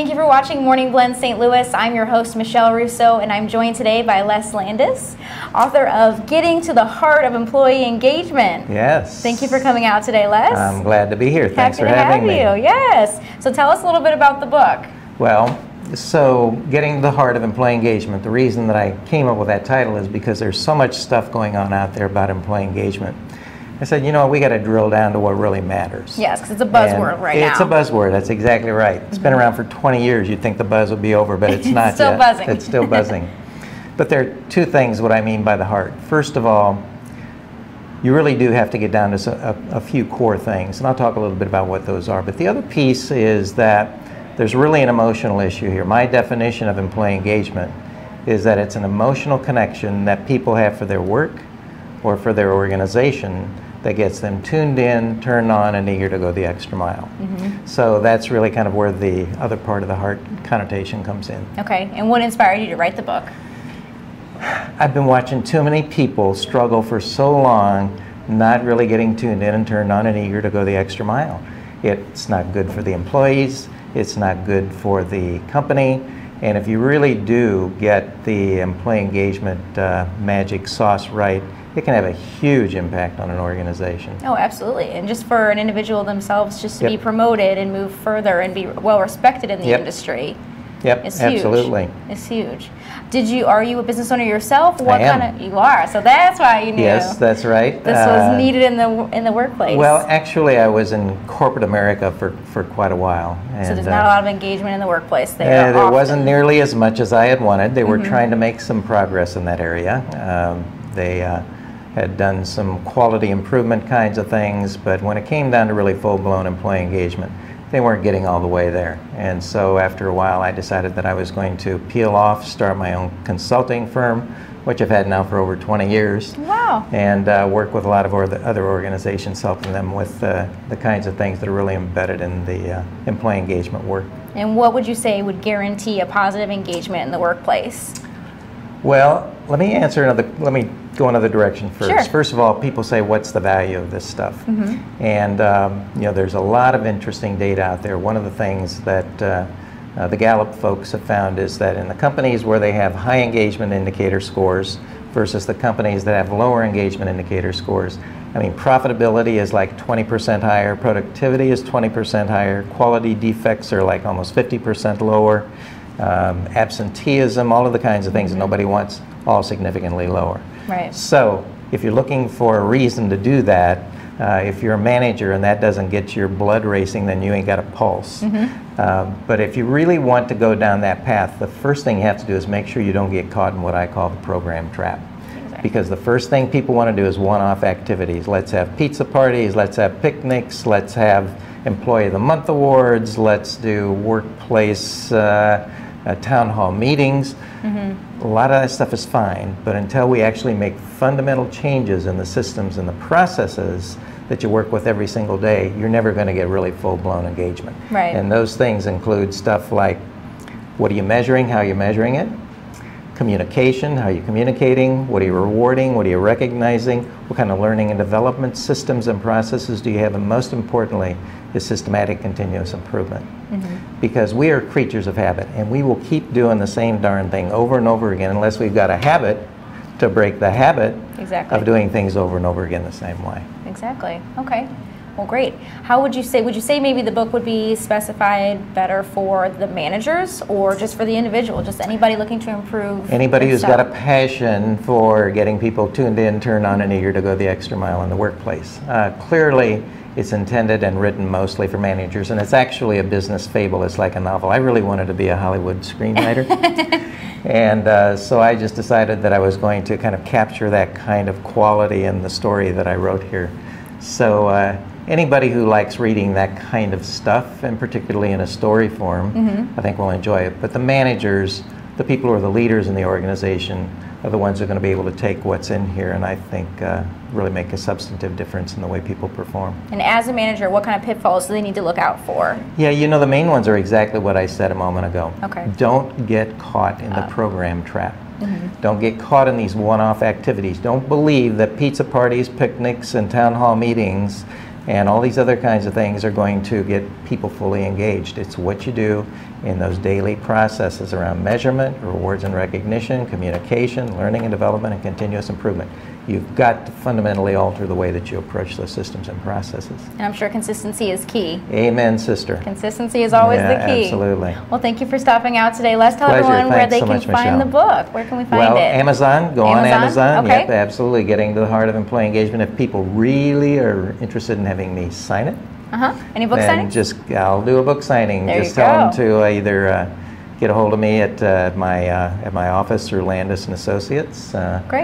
Thank you for watching Morning Blend St. Louis. I'm your host, Michele Russo, and I'm joined today by Les Landes, author of Getting to the Heart of Employee Engagement. Yes. Thank you for coming out today, Les. I'm glad to be here. Thanks Happy for to having have me. you. Yes. So tell us a little bit about the book. Well, so getting to the heart of employee engagement, the reason that I came up with that title is because there's so much stuff going on out there about employee engagement. I said, you know, we got to drill down to what really matters. Yes, because it's a buzzword And right it's now. a buzzword. That's exactly right. It's been mm-hmm. around for 20 years. You'd think the buzz would be over, but it's It's not still yet. buzzing. It's still buzzing. but there are two things what I mean by the heart. First of all, you really do have to get down to a few core things, and I'll talk a little bit about what those are. But the other piece is that there's really an emotional issue here. My definition of employee engagement is that it's an emotional connection that people have for their work or for their organization that gets them tuned in, turned on, and eager to go the extra mile. So that's really kind of where the other part of the heart connotation comes in. Okay, and what inspired you to write the book? I've been watching too many people struggle for so long, not really getting tuned in and turned on and eager to go the extra mile. It's not good for the employees, it's not good for the company, and if you really do get the employee engagement uh, magic sauce right, it can have a huge impact on an organization. Oh, absolutely. And just for an individual themselves, just to be promoted and move further and be well respected in the Yep. industry. Yep, It's huge. absolutely. It's huge. Did you are you a business owner yourself? What am. kind of you are? So that's why you knew Yes, that's right. this Uh, was needed in the in the workplace. Well, actually, I was in corporate America for, for quite a while. so and, there's uh, not a lot of engagement in the workplace there. Uh, there often. wasn't nearly as much as I had wanted. They were Mm-hmm. trying to make some progress in that area. Um, they uh, had done some quality improvement kinds of things, but when it came down to really full-blown employee engagement, they weren't getting all the way there. And so after a while, I decided that I was going to peel off, start my own consulting firm, which I've had now for over 20 years Wow. and uh, work with a lot of or- other organizations, helping them with uh, the kinds of things that are really embedded in the uh, employee engagement work. And what would you say would guarantee a positive engagement in the workplace? Well, let me answer another, let me go another direction first. Sure. First of all, people say, what's the value of this stuff? And, um, you know, there's a lot of interesting data out there. One of the things that uh, uh, the Gallup folks have found is that in the companies where they have high engagement indicator scores versus the companies that have lower engagement indicator scores, I mean, profitability is like 20% higher, productivity is 20% higher, quality defects are like almost 50% lower, um, absenteeism, all of the kinds of things that nobody wants, all significantly lower. Right. So, if you're looking for a reason to do that, uh, if you're a manager and that doesn't get your blood racing, then you ain't got a pulse. Uh, but if you really want to go down that path, the first thing you have to do is make sure you don't get caught in what I call the program trap. Because the first thing people want to do is one off activities. Let's have pizza parties, let's have picnics, let's have Employee of the Month awards, let's do workplace uh, uh, town hall meetings. A lot of that stuff is fine, but until we actually make fundamental changes in the systems and the processes that you work with every single day, you're never going to get really full blown engagement. Right. And those things include stuff like what are you measuring, how are you measuring it, communication, how are you communicating, what are you rewarding, what are you recognizing, what kind of learning and development systems and processes do you have, and most importantly, is systematic continuous improvement. Mm-hmm. Because we are creatures of habit, and we will keep doing the same darn thing over and over again unless we've got a habit to break the habit Exactly. of doing things over and over again the same way. Exactly. Okay. Well, great. How would you say? Would you say maybe the book would be specified better for the managers or just for the individual? Just anybody looking to improve. Anybody who's got a passion for getting people tuned in, turned on, and eager to go the extra mile in the workplace. Uh, clearly, it's intended and written mostly for managers, and it's actually a business fable. It's like a novel. I really wanted to be a Hollywood screenwriter. and uh, so I just decided that I was going to kind of capture that kind of quality in the story that I wrote here. So uh, anybody who likes reading that kind of stuff, and particularly in a story form, mm-hmm. I think will enjoy it. But the managers, the people who are the leaders in the organization, are the ones who are going to be able to take what's in here and I think uh, really make a substantive difference in the way people perform. And as a manager, what kind of pitfalls do they need to look out for? Yeah, you know, the main ones are exactly what I said a moment ago. Okay. Don't get caught in the Oh. program trap. Mm-hmm. Don't get caught in these one off activities. Don't believe that pizza parties, picnics, and town hall meetings and all these other kinds of things are going to get people fully engaged. It's what you do in those daily processes around measurement, rewards and recognition, communication, learning and development, and continuous improvement. You've got to fundamentally alter the way that you approach those systems and processes. And I'm sure consistency is key. Amen, sister. Consistency is always Yeah, the key. absolutely. Well, thank you for stopping out today. Let's tell Pleasure. everyone where they so can much, find the book. Where can we find well, it? Amazon, go on Amazon? Amazon. Okay. Yep, absolutely. Getting to the heart of employee engagement. If people really are interested in having me sign it, Uh-huh. Any book signings? just I'll do a book signing. There just tell them to uh, either uh, get a hold of me at uh, my uh, at my office or Landes and Associates. Uh, Great.